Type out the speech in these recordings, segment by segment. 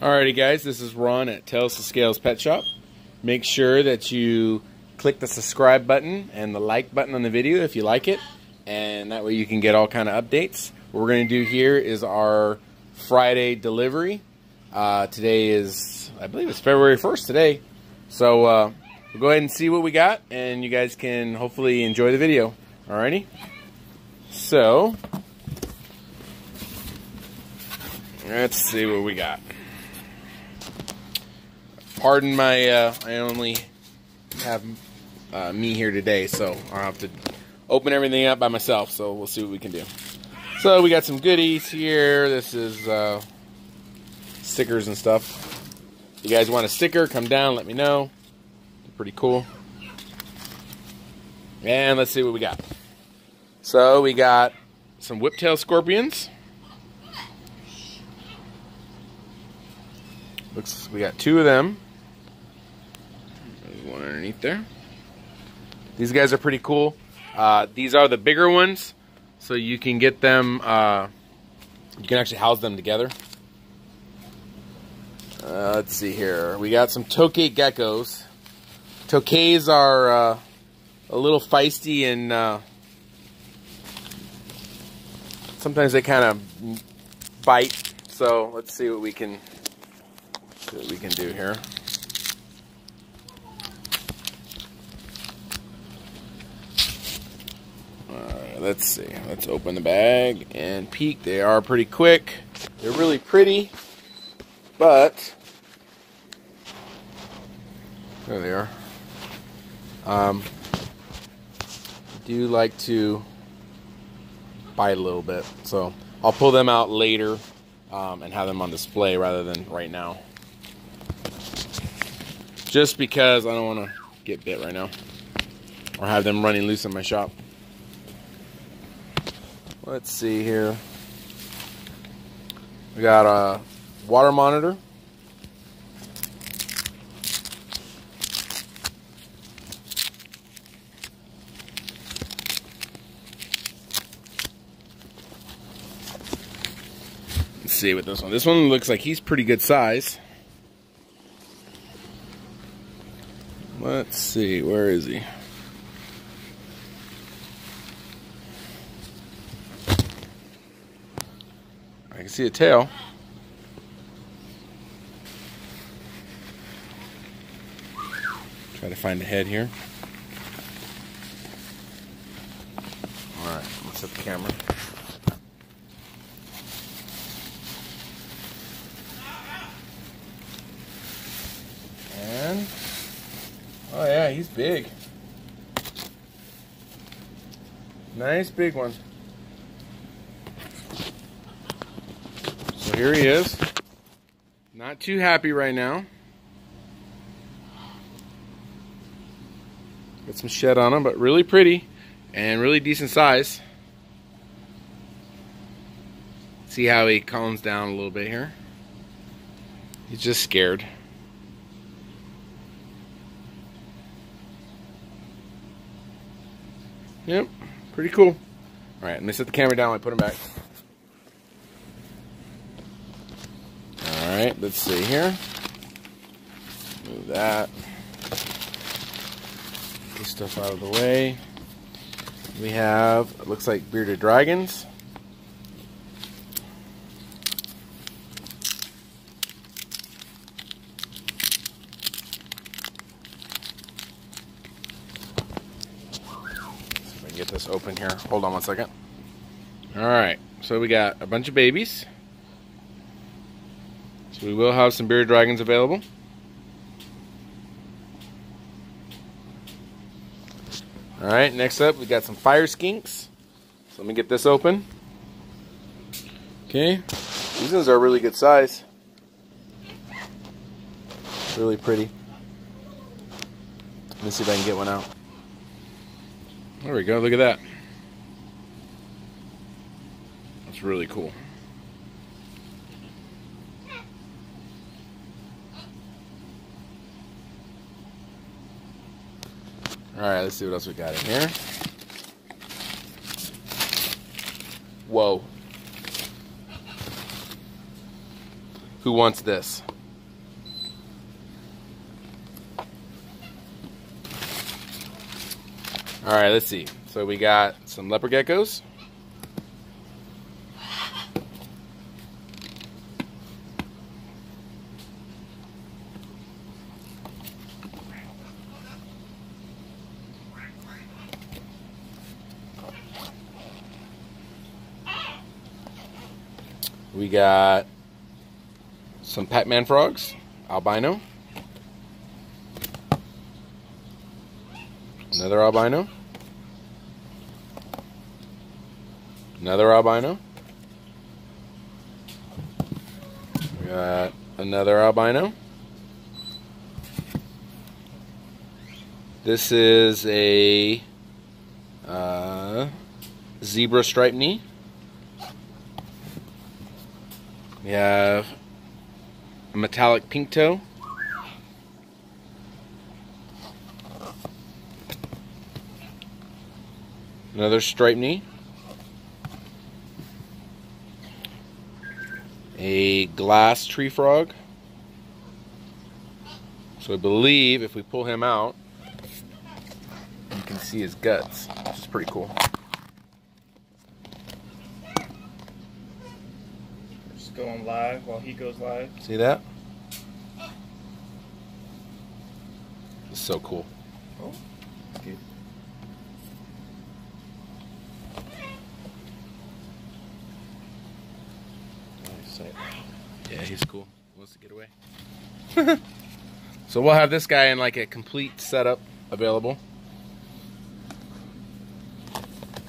Alrighty guys, this is Ron at Tails to Scales Pet Shop. Make sure that you click the subscribe button and the like button on the video if you like it and that way you can get all kind of updates. What we're going to do here is our Friday delivery. Uh, today is, I believe it's February 1st today. So uh, we'll go ahead and see what we got and you guys can hopefully enjoy the video. Alrighty? So, let's see what we got pardon my, uh, I only have uh, me here today, so I'll have to open everything up by myself, so we'll see what we can do. So we got some goodies here. This is uh, stickers and stuff. If you guys want a sticker, come down, let me know. Pretty cool. And let's see what we got. So we got some whiptail scorpions. Looks we got two of them one underneath there. These guys are pretty cool. Uh, these are the bigger ones, so you can get them, uh, you can actually house them together. Uh, let's see here. We got some tokay geckos. Tokays are uh, a little feisty and uh, sometimes they kind of bite. So let's see what we can what we can do here. Let's see. Let's open the bag and peek. They are pretty quick. They're really pretty, but there they are. Um, do like to bite a little bit, so I'll pull them out later um, and have them on display rather than right now. Just because I don't want to get bit right now or have them running loose in my shop. Let's see here. We got a water monitor. Let's see with this one. This one looks like he's pretty good size. Let's see, where is he? See a tail. Try to find the head here. Alright, let's set the camera. And, oh yeah, he's big. Nice big one. Here he is. Not too happy right now. Got some shed on him, but really pretty and really decent size. See how he calms down a little bit here. He's just scared. Yep, pretty cool. All right, let me set the camera down and put him back. Alright, let's see here. Move that. Get stuff out of the way. We have, looks like bearded dragons. Get this open here. Hold on one second. Alright, so we got a bunch of babies. So we will have some bearded dragons available. Alright, next up we got some fire skinks. So let me get this open. Okay, these ones are really good size. Really pretty. Let me see if I can get one out. There we go, look at that. That's really cool. Alright, let's see what else we got in here. Whoa. Who wants this? All right, let's see. So we got some leopard geckos. We got some Pac-Man frogs, albino. Another albino. Another albino. We got another albino. This is a uh, zebra striped knee. We have a metallic pink toe. Another striped knee. A glass tree frog. So I believe if we pull him out, you can see his guts, which is pretty cool. Just going live while he goes live. See that? It's so cool. Oh, good. Nice. Yeah, he's cool. Wants to get away. so we'll have this guy in like a complete setup available.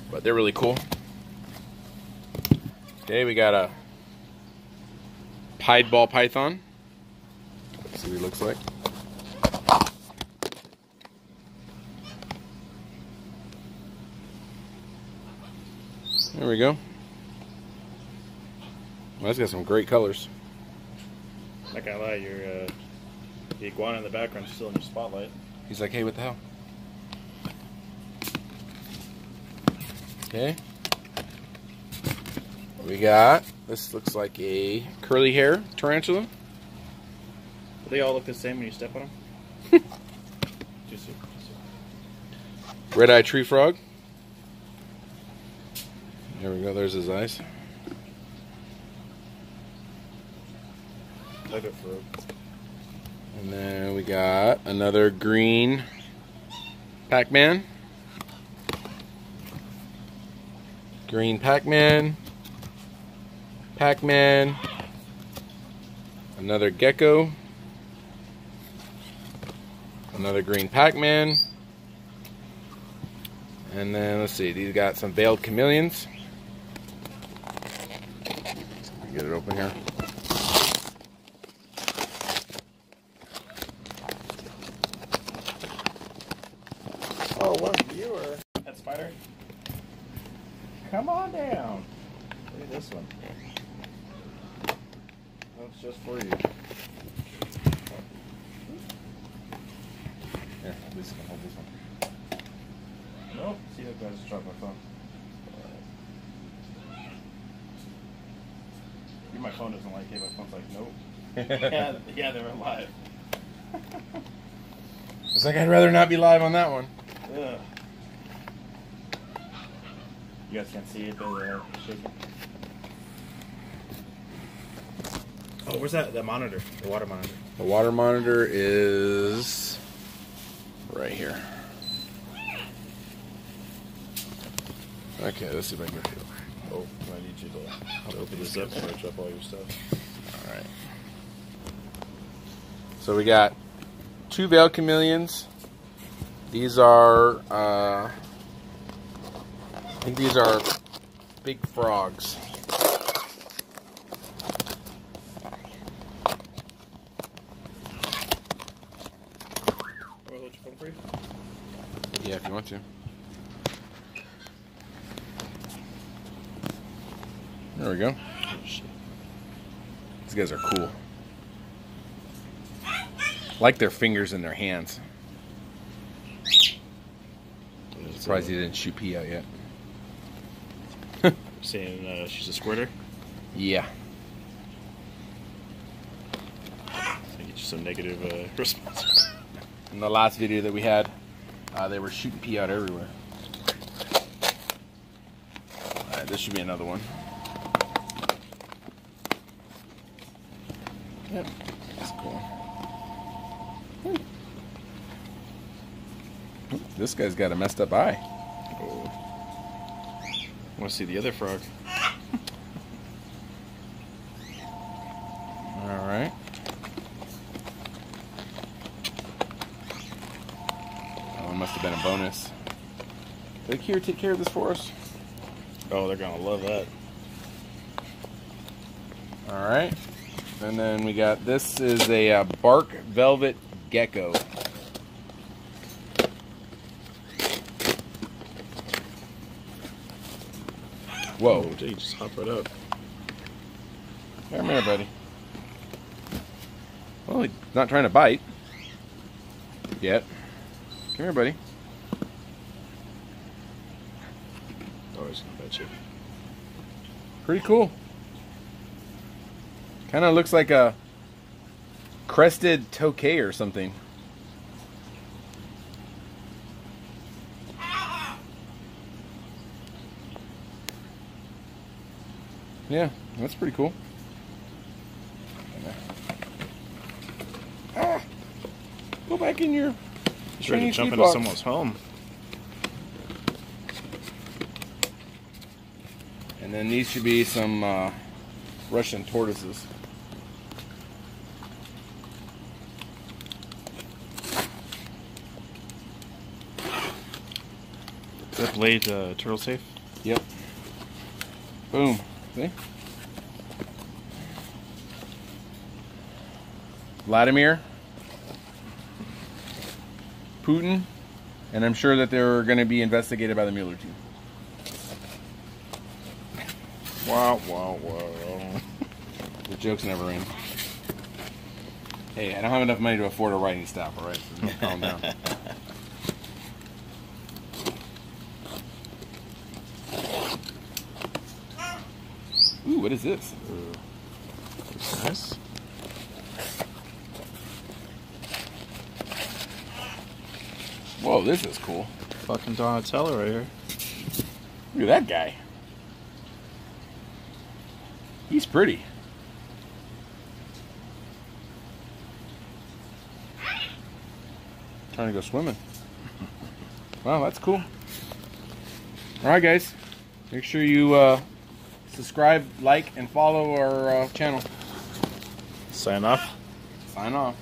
But they're really cool. Okay, we got a pied ball python. Let's see what he looks like. There we go. Well, that's got some great colors. Not gonna lie, your uh, the iguana in the background is still in your spotlight. He's like, hey, what the hell? Okay. We got, this looks like a curly hair tarantula. Do they all look the same when you step on them? Red eye tree frog. There we go, there's his eyes. At for And then we got another green Pac Man. Green Pac Man. Pac Man. Another gecko. Another green Pac Man. And then let's see, these got some veiled chameleons. Get it open here. Oh, one viewer. That spider. Come on down. Look at this one. That's just for you. Here, Lisa can hold this one. Nope. See, look, I just dropped my phone. Maybe My phone doesn't like it. My phone's like, nope. yeah, yeah, they're alive. It's like I'd rather not be live on that one. Ugh. You guys can't see it, but they're shaking. Oh, where's that? That monitor, the water monitor. The water monitor is right here. Okay, let's see if I can get it. Oh, I need you to, to open this up I drop all your stuff. All right. So we got two veiled chameleons. These are, uh, I think these are big frogs. Wanna hold your phone for you? There we go. These guys are cool. Like their fingers in their hands. Surprised he didn't shoot pee out yet. Saying uh, she's a squirter. Yeah. I get you some negative uh, response. In the last video that we had, uh, they were shooting pee out everywhere. Alright, this should be another one. Yep, that's cool. This guy's got a messed up eye. Oh. Want to see the other frog? Alright. Oh, it must have been a bonus. Take here, take care of this for us. Oh, they're gonna love that. Alright. And then we got this is a uh, bark velvet gecko. Whoa. Oh, gee, just hop right up. Come here, buddy. Well, he's not trying to bite. Yet. Come here, buddy. Gonna bet you. Pretty cool. Kind of looks like a crested tokay or something. Yeah, that's pretty cool. Ah, go back in your He's ready to jump into box. someone's home. And then these should be some uh, Russian tortoises. Is that blade uh, turtle safe? Yep. Boom. See? Vladimir, Putin, and I'm sure that they're going to be investigated by the Mueller team. Wow, wow, wow. The jokes never end. Hey, I don't have enough money to afford a writing staff, all right? So calm down. Ooh, what is this? Nice. Whoa, this is cool. Fucking Donatello right here. Look at that guy. He's pretty. Trying to go swimming. Wow, that's cool. All right, guys. Make sure you uh, subscribe, like, and follow our uh, channel. Sign off. Sign off.